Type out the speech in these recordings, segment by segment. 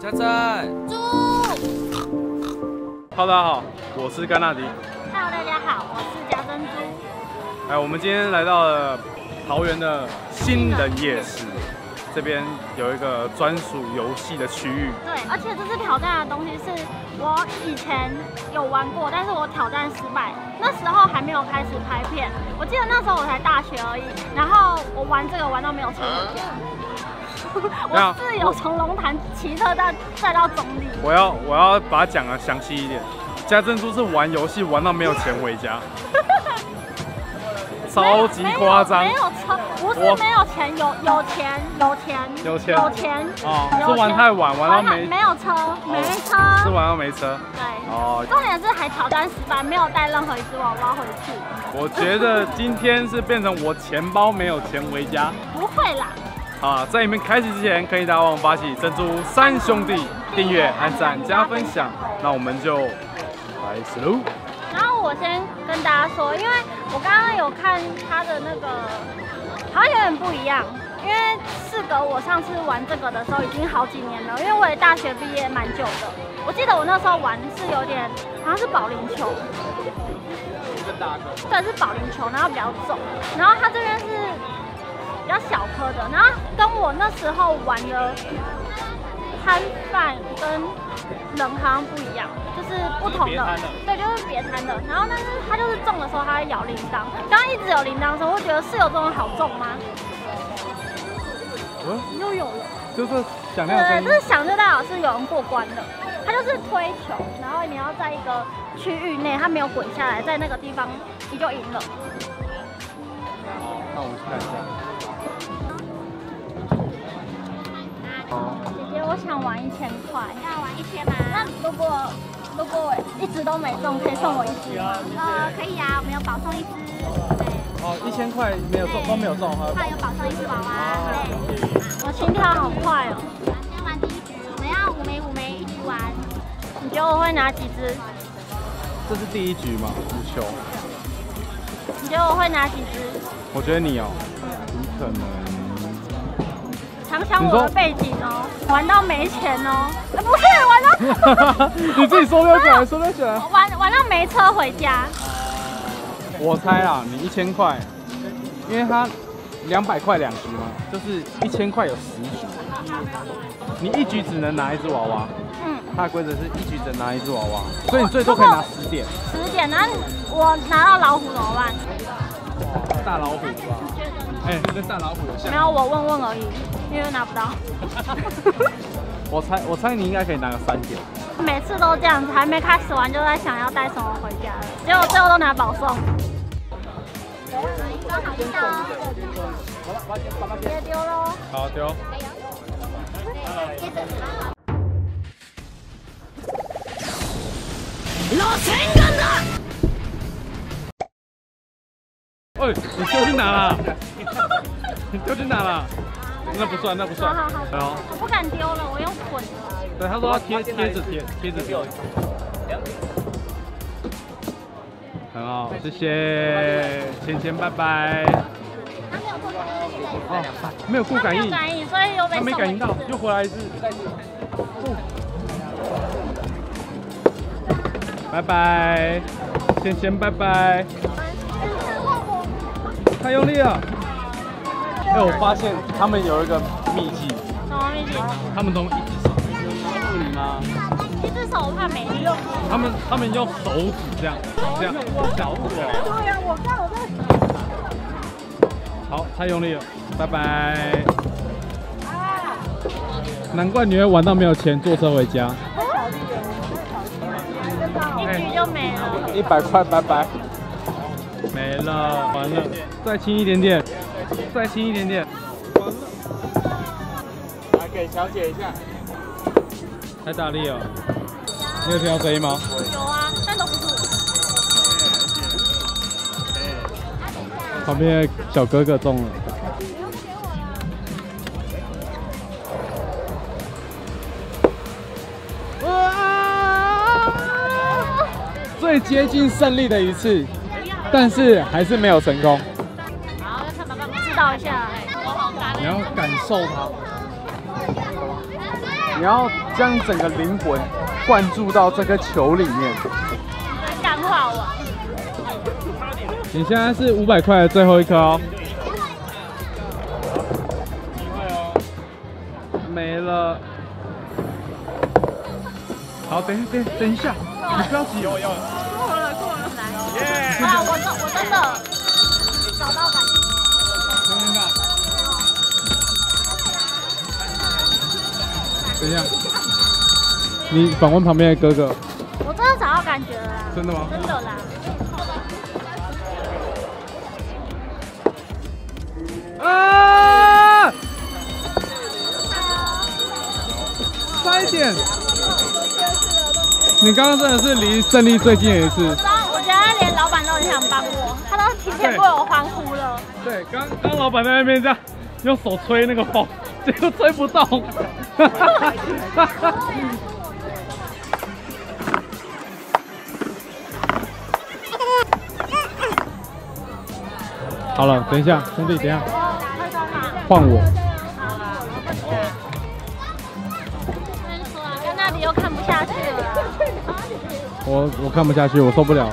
加菜。猪。Hello，大家好，我是甘纳迪。Hello，大家好，我是加珍珠。哎，我们今天来到了桃园的新人夜市，这边有一个专属游戏的区域。对，而且这次挑战的东西是我以前有玩过，但是我挑战失败。那时候还没有开始拍片，我记得那时候我才大学而已。然后我玩这个玩到没有车回家。我室友从龙潭骑车再再到中立。我要我要把它讲的详细一点。加珍珠是玩游戏玩到没有钱回家，超级夸张。没有车，不是没有钱，有有钱有钱有钱有钱哦，是玩太晚，玩到没没有车没车，是玩到没车。对，哦，重点是还挑战失败，没有带任何一只娃娃回去。我觉得今天是变成我钱包没有钱回家。不会啦。啊，在你们开始之前，可以大王发起珍珠三兄弟订阅、按赞、加分享，那我们就开始喽。然后我先跟大家说，因为我刚刚有看他的那个，好像有点不一样。因为四格我上次玩这个的时候已经好几年了，因为我也大学毕业蛮久的。我记得我那时候玩是有点，好像是保龄球，对，是保龄球，然后比较重，然后它这边是。比较小颗的，然后跟我那时候玩的摊贩跟人好像不一样，就是不同的，对，就是别摊的。然后但是它就是重的时候，它会摇铃铛。刚刚一直有铃铛的时候，我觉得是有这种好重吗？嗯，又有了，就是响亮对，就是响就代表是有人过关的。它就是推球，然后你要在一个区域内，它没有滚下来，在那个地方你就赢了。好，那我们去看一下。我想玩一千块。要玩一千吗？那如果如果一直都没中，可以送我一只吗？呃，可以啊，我们有保送一只。对。哦，一千块没有中，都没有中哈。它有保送一只娃娃。对。我心跳好快哦。先玩第一局，我们要五枚五枚一局玩。你觉得我会拿几只？这是第一局吗，五球。你觉得我会拿几只？我觉得你哦，你可能。想想我的背景哦，玩到没钱哦，不是玩到，你自己说不起来，说不起来。玩玩到没车回家。我猜啦，你一千块，因为它两百块两局嘛，就是一千块有十局，你一局只能拿一只娃娃。嗯。它的规则是一局只能拿一只娃娃，所以你最多可以拿十点。十点，那我拿到老虎怎么办？大老虎是吧？哎，跟大老虎有像。没有，我问问而已，因为拿不到。我猜，我猜你应该可以拿个三点。每次都这样子，还没开始玩就在想要带什么回家了，结果最后都拿保送。好听到。别丢喽。好丢。接着。老千干的。哎，你丢去哪了？你 丢去哪了？那不算，那不算。好好好。哎，我不敢丢了，我用滚。对，他说要贴贴着贴，贴着丢。很好，谢谢芊芊，拜拜。哦，没有过感应。没有感应，所以又被他没感应到，又回来一次。拜拜，芊芊，拜拜。太用力了！哎，我发现他们有一个秘技。什么秘技？他们都一只手。你吗？一只手我怕没力。他们他们用手指这样，这样小指。对呀，我看我在。好，太用力了，拜拜。难怪你会玩到没有钱，坐车回家。一局就没了。一百块，拜拜。没了，完了，再轻一点点，再轻一点点，给小姐一下，太大力了，你有听到声音吗？有啊，但都不是我。旁边小哥哥中了。最接近胜利的一次。但是还是没有成功。你要感受它。你要将整个灵魂灌注到这个球里面。你现在是五百块的最后一颗哦。没了。好，等一等等一下，你不要急。过了过了，来。啊，我一下，你访问旁边的哥哥。我真的找到感觉了啦。真的吗？真的啦。啊！差一点。你刚刚真的是离胜利最近的一次。我知道，我觉得连老板都很想帮我，他都提前为我欢呼了。对，刚刚老板在那边这样用手吹那个风，结果吹不动。好了，等一下，兄弟，等一下，换我。跟那里又看不下去了。我我看不下去，我受不了。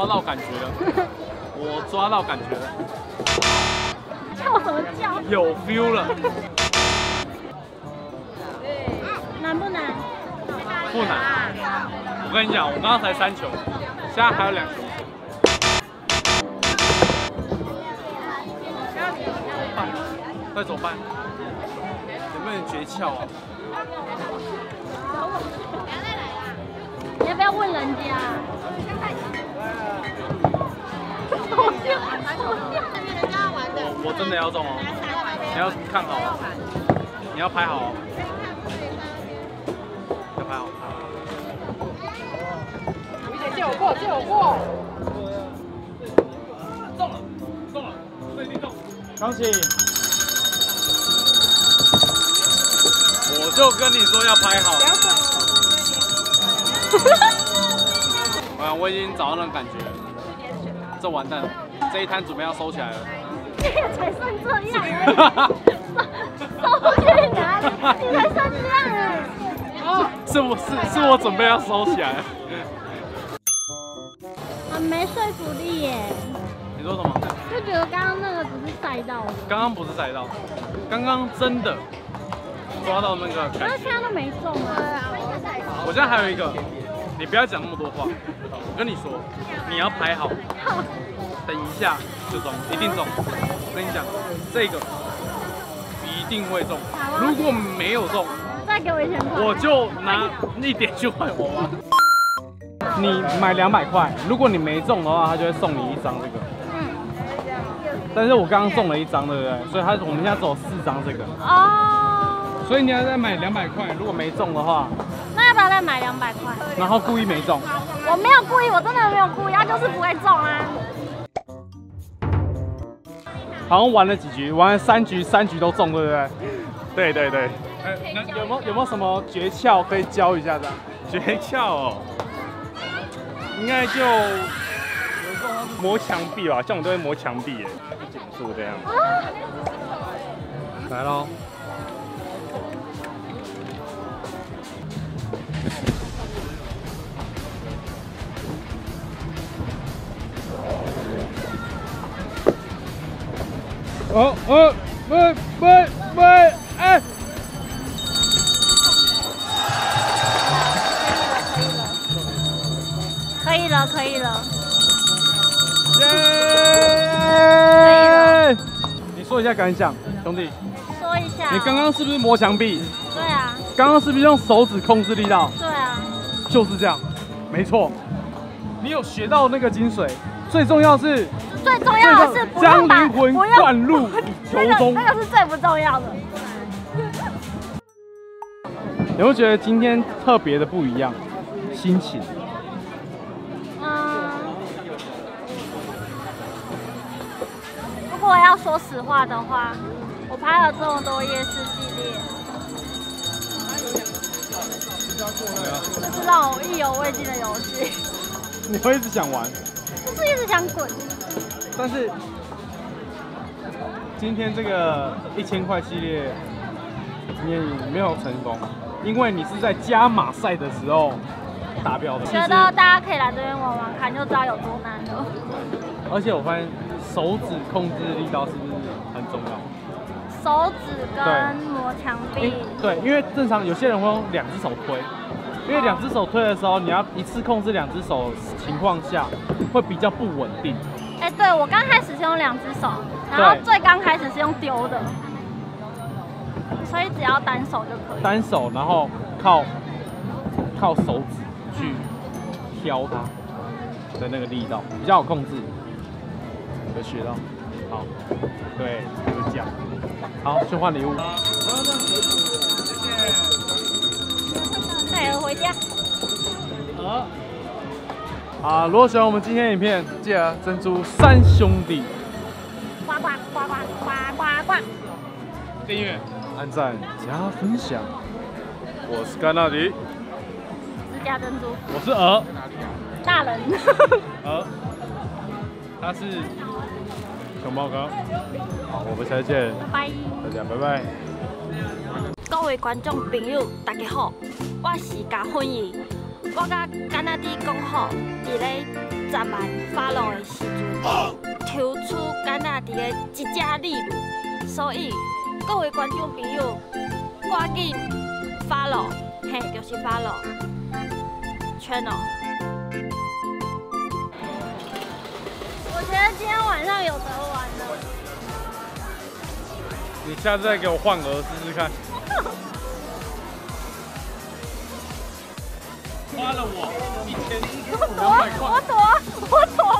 抓到感觉了，我抓到感觉了，叫什么叫？有 feel 了。难不难？不难。我跟你讲，我刚刚才三球，现在还有两球。半，再走办，有没有点诀窍啊？你要不要问人家？我我真的要中哦，你要看好哦，你要拍好哦，要拍好。借我过，借我过。中了，中了，这一定中。恭喜！我就跟你说要拍好。我我已经找到那种感觉了，这完蛋了，这一摊准备要收起来了。你也才算这样而已，收去哪里？你才算这样而已。是我是是我准备要收起来了？很没说服力耶，你说什么？就觉得刚刚那个只是赛道的，刚刚不是赛道，刚刚真的抓到那个可感觉。是现在都没中啊。我现在还有一个，你不要讲那么多话，我跟你说，你要排好，等一下就中，一定中。我跟你讲，这个一定会中，如果没有中，再给我一千块。我就拿一点去换娃娃。你买两百块，如果你没中的话，他就会送你一张这个。嗯。但是我刚刚中了一张，对不对？所以他我们现在只有四张这个，哦，所以你要再买两百块，如果没中的话，那要不要再买两百块？然后故意没中，我没有故意，我真的没有故意，他就是不会中啊。好像玩了几局，玩了三局，三局都中，对不对？对对有没有有没有什么诀窍可以教一下的？诀窍哦，应该就磨墙壁吧，像我都会磨墙壁耶，减速这样。来喽。哦哦，喂喂喂，哎！可以了，可以了。耶！你说一下感想，兄弟。说一下。你刚刚是不是磨墙壁？对啊。刚刚是不是用手指控制力道？对啊。就是这样，没错。你有学到那个精髓，最重要是。最重要的是不将灵魂灌入球中。那个是最不重要的。有没有觉得今天特别的不一样？心情？嗯，如果要说实话的话，我拍了这么多夜市系列，这是让我意犹未尽的游戏，你会一直想玩，就是一直想滚。但是今天这个一千块系列你没有成功，因为你是在加码赛的时候达标的。觉得大家可以来这边玩玩看，就知道有多难了。而且我发现手指控制力道是不是很重要？手指跟磨墙壁。对，因为正常有些人会用两只手推，因为两只手推的时候，你要一次控制两只手情况下，会比较不稳定。哎，对我刚开始是用两只手，然后最刚开始是用丢的，所以只要单手就可以。单手，然后靠靠手指去挑它的那个力道，比较好控制。有学到，好，对，就是这样。好，去换礼物。啊！如果喜欢我们今天的影片，记得珍珠三兄弟，呱呱呱呱呱呱呱，订阅、按赞、加分享。我是甘纳迪，是加珍珠，我是鹅，大人，鹅，他是熊猫哥。好，我们下次见，拜拜，大家拜拜。各位观众朋友，大家好，我是加芬怡。我甲甘那迪讲好，伫咧十万发落的时阵，抽出甘那迪的一只礼物，所以各位观众朋友，赶紧发落，嘿，就是发落，channel。我觉得今天晚上有得玩了。你下次再给我换额试试看。花了我一千两百块。我躲，我躲，我躲。